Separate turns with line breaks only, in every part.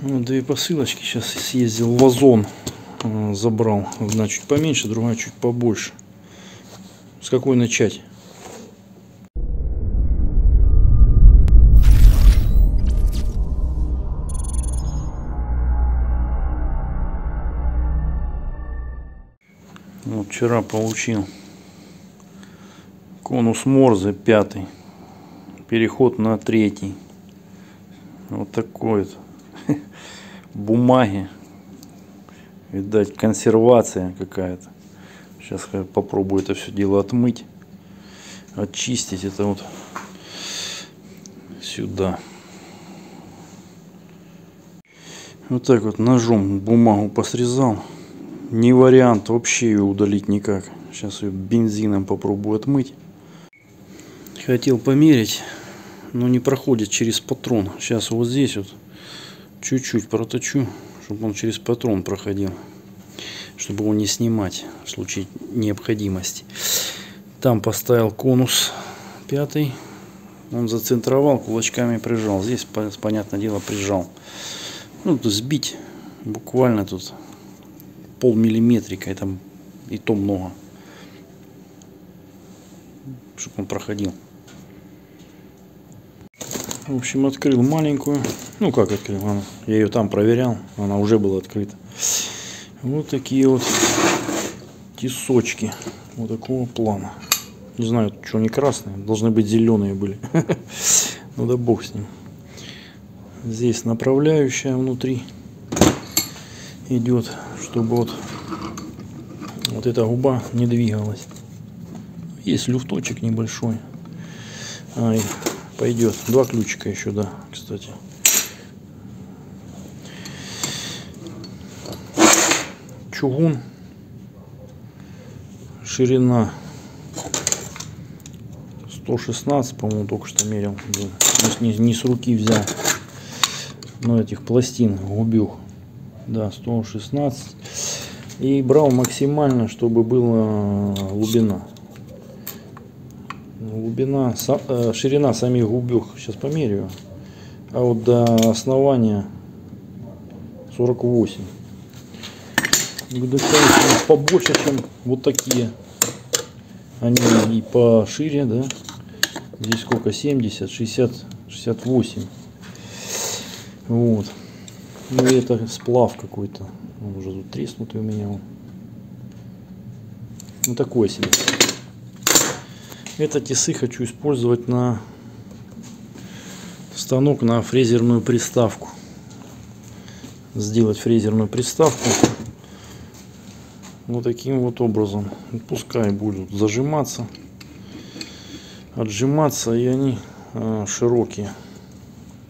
Ну, две посылочки. Сейчас съездил в Озон. э, Забрал. Одна чуть поменьше, другая чуть побольше. С какой начать? Вот вчера получил конус Морзе пятый. Переход на третий. Вот такой вот. Бумаги. Видать, консервация какая-то. Сейчас я попробую это все дело отмыть. Очистить это вот сюда. Вот так вот ножом бумагу посрезал. Не вариант вообще ее удалить никак. Сейчас ее бензином попробую отмыть. Хотел померить, но не проходит через патрон. Сейчас вот здесь вот чуть-чуть проточу, чтобы он через патрон проходил. Чтобы его не снимать в случае необходимости. Там поставил конус пятый. Он зацентровал, кулачками прижал. Здесь, по- понятное дело, прижал. Ну, тут сбить буквально тут полмиллиметрика. Это и то много. Чтобы он проходил. В общем, открыл маленькую. Ну, как открыл? Она- Я ее там проверял. Она уже была открыта. Вот такие вот тесочки. Вот такого плана. Не знаю, что они красные. Должны быть зеленые были. Ну да бог с ним. Здесь направляющая внутри идет, чтобы вот, вот эта губа не двигалась. Есть люфточек небольшой. А, пойдет. Два ключика еще, да, кстати. Чугун. Ширина 116, по-моему, только что мерил. Не, не- с руки взял. Но этих пластин губюх. Да, 116. И брал максимально, чтобы была глубина. Глубина, э, ширина самих губюх, сейчас померяю. А вот до основания 48. Выдать, конечно, побольше, чем вот такие. Они и пошире, да. Здесь сколько? 70, 60, 68. Вот. Ну и это сплав какой-то. Он уже тут треснутый у меня. Ну такой себе. Это тесы хочу использовать на станок на фрезерную приставку. Сделать фрезерную приставку вот таким вот образом. Пускай будут зажиматься, отжиматься, и они э, широкие.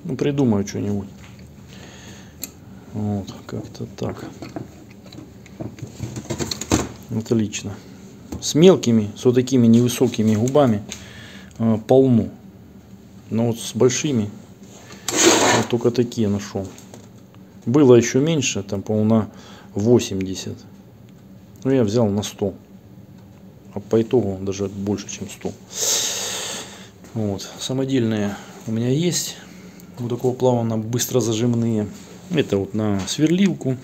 Ну, придумаю что-нибудь. Вот, как-то так. Отлично. С мелкими, с вот такими невысокими губами э, полно. Но вот с большими вот только такие нашел. Было еще меньше, там, по-моему, на 80. Ну, я взял на 100. А по итогу даже больше, чем 100. Вот. Самодельные у меня есть. Вот такого плавно быстро зажимные. Это вот на сверлилку.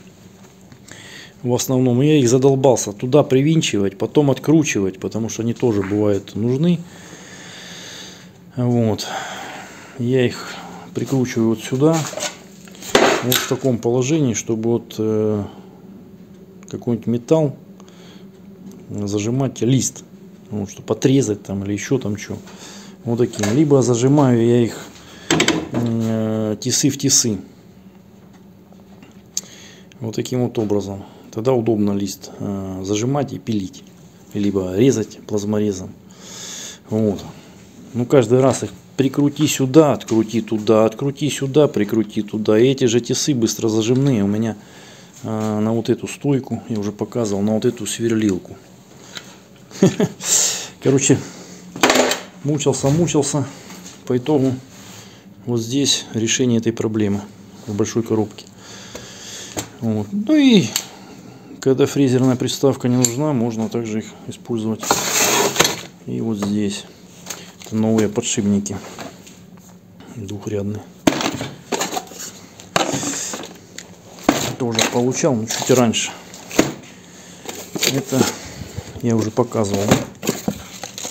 В основном я их задолбался туда привинчивать, потом откручивать, потому что они тоже бывают нужны. Вот. Я их прикручиваю вот сюда. Вот в таком положении, чтобы вот э, какой-нибудь металл зажимать лист. Ну, чтобы отрезать там или еще там что. Вот таким. Либо зажимаю я их э, тесы в тесы. Вот таким вот образом. Тогда удобно лист э, зажимать и пилить. Либо резать плазморезом. Вот. Ну каждый раз их прикрути сюда, открути туда, открути сюда, прикрути туда. И эти же тесы быстро зажимные у меня э, на вот эту стойку, я уже показывал, на вот эту сверлилку. Короче, мучился, мучился. По итогу вот здесь решение этой проблемы в большой коробке. Вот. Ну и когда фрезерная приставка не нужна, можно также их использовать и вот здесь. Это новые подшипники двухрядные. тоже получал, но чуть раньше. Это я уже показывал.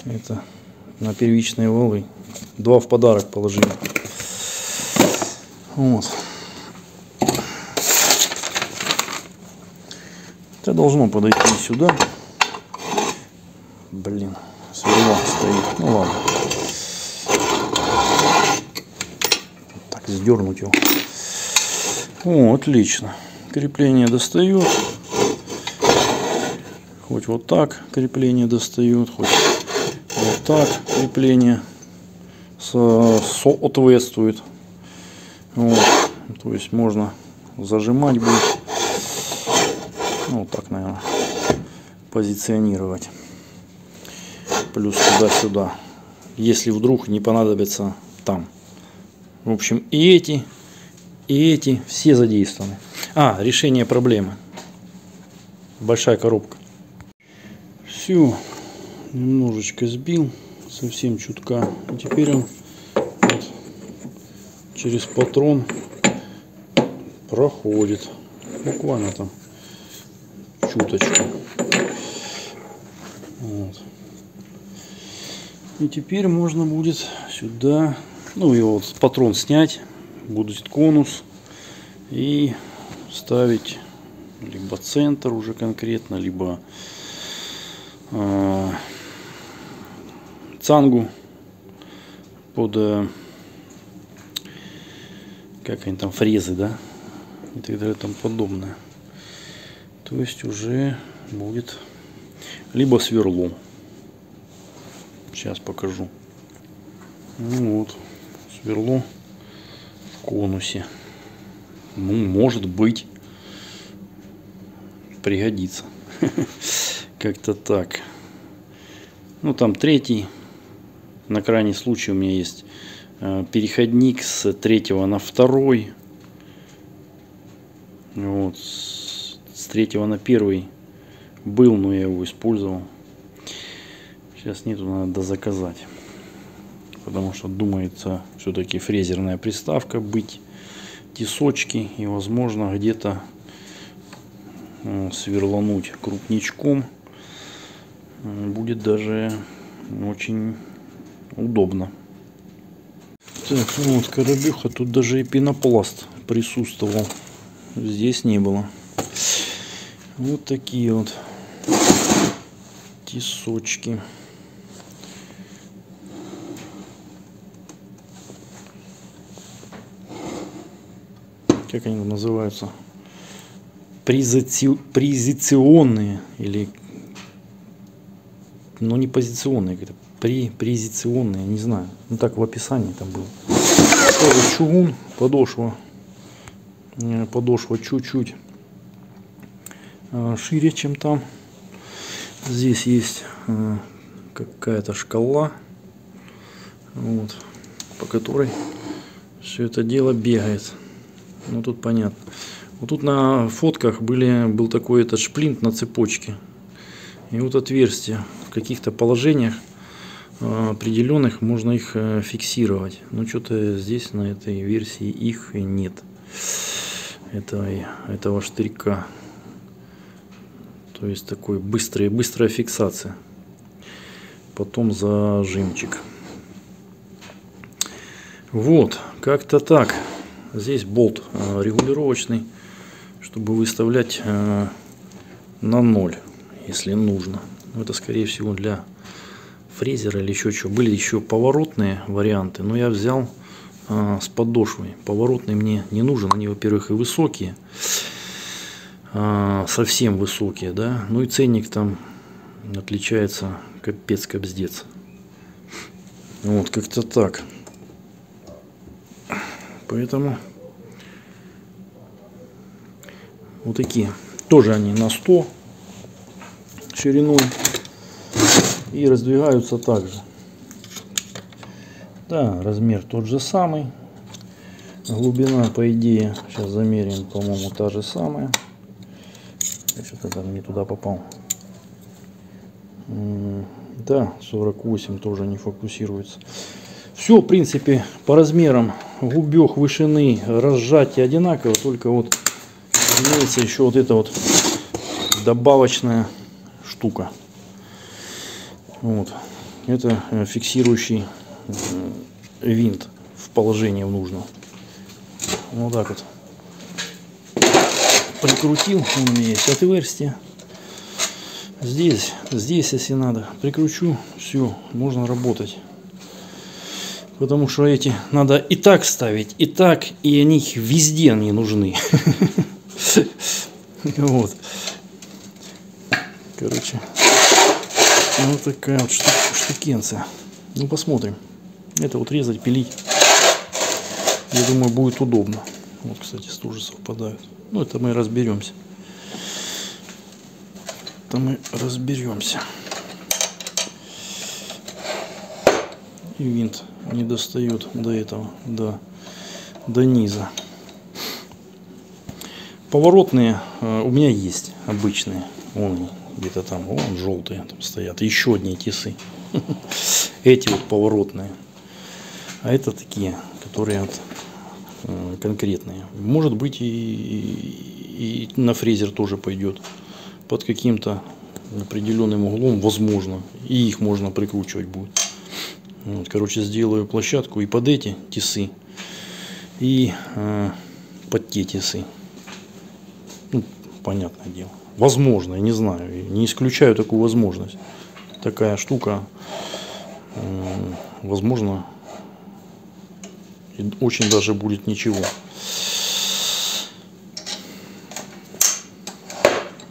Это на первичные валы. Два в подарок положили. Вот. Это должно подойти сюда. Блин, сверло стоит. Ну ладно. Так, сдернуть его. О, отлично. Крепление достает. Хоть вот так крепление достает, хоть вот так крепление соответствует. Вот. То есть можно зажимать будет. Ну, так, наверное, позиционировать. Плюс туда-сюда. Если вдруг не понадобится там. В общем, и эти, и эти все задействованы. А, решение проблемы. Большая коробка. Все, немножечко сбил, совсем чутка. И теперь он вот, через патрон проходит. Буквально там чуточку. Вот. И теперь можно будет сюда, ну и вот патрон снять, будет конус и ставить либо центр уже конкретно, либо э, цангу под э, как они там фрезы, да, и так далее, там подобное. То есть уже будет либо сверло. Сейчас покажу. Ну вот, сверло в конусе. Ну, может быть, пригодится. Как-то так. Ну, там третий. На крайний случай у меня есть э, переходник с третьего на второй. Вот, третьего на первый был, но я его использовал. Сейчас нету, надо заказать. Потому что думается все-таки фрезерная приставка быть, тесочки и возможно где-то сверлануть крупничком будет даже очень удобно. Так, ну вот коробюха, тут даже и пенопласт присутствовал. Здесь не было. Вот такие вот тесочки. Как они называются? Призоци... Призиционные или ну не позиционные, это при призиционные, не знаю. Ну так в описании там было. Тоже чугун, подошва, э, подошва чуть-чуть шире, чем там. Здесь есть э, какая-то шкала, вот, по которой все это дело бегает. Ну тут понятно. Вот тут на фотках были, был такой этот шплинт на цепочке. И вот отверстия в каких-то положениях э, определенных можно их фиксировать. Но что-то здесь на этой версии их нет. Этого, этого штырька. То есть такой быстрая, быстрая фиксация. Потом зажимчик. Вот, как-то так. Здесь болт э, регулировочный, чтобы выставлять э, на ноль, если нужно. Это скорее всего для фрезера или еще чего. Были еще поворотные варианты, но я взял э, с подошвой. Поворотный мне не нужен, они, во-первых, и высокие. А, совсем высокие, да. Ну и ценник там отличается капец капздец. Вот как-то так. Поэтому вот такие. Тоже они на 100 шириной и раздвигаются также. Да, размер тот же самый. Глубина, по идее, сейчас замерим, по-моему, та же самая. Я что-то там не туда попал. Да, 48 тоже не фокусируется. Все, в принципе, по размерам губех, вышины, разжатия одинаково, только вот имеется еще вот эта вот добавочная штука. Вот. Это э, фиксирующий винт в положении в нужном. Вот так вот. Прикрутил, у меня есть отверстие. Здесь, здесь, если надо, прикручу, все, можно работать. Потому что эти надо и так ставить, и так, и они везде не нужны. Вот. Короче, вот такая вот штукенция. Ну, посмотрим. Это вот резать, пилить. Я думаю, будет удобно. Вот, кстати, тоже совпадают. Ну, это мы разберемся. Это мы разберемся. И винт не достает до этого, до, до низа. Поворотные э, у меня есть обычные. Вон где-то там, вон желтые там стоят. Еще одни тисы. Эти вот поворотные. А это такие, которые вот, э, конкретные. Может быть и, и, на фрезер тоже пойдет. Под каким-то определенным углом, возможно. И их можно прикручивать будет. Вот, короче, сделаю площадку и под эти тисы, и э, под те тисы. Ну, понятное дело. Возможно, я не знаю, не исключаю такую возможность. Такая штука, э, возможно, очень даже будет ничего.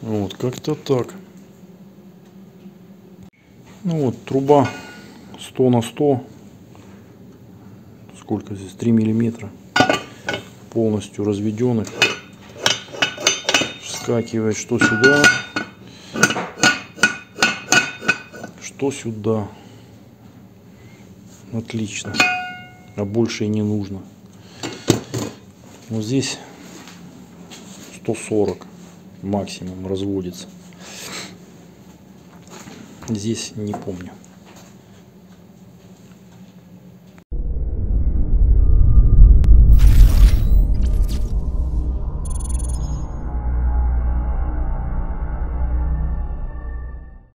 Вот, как-то так. Ну вот, труба 100 на 100. Сколько здесь? 3 миллиметра. Полностью разведенных. Вскакивает что сюда, что сюда. Отлично. А больше и не нужно. Вот здесь 140 максимум разводится. Здесь не помню.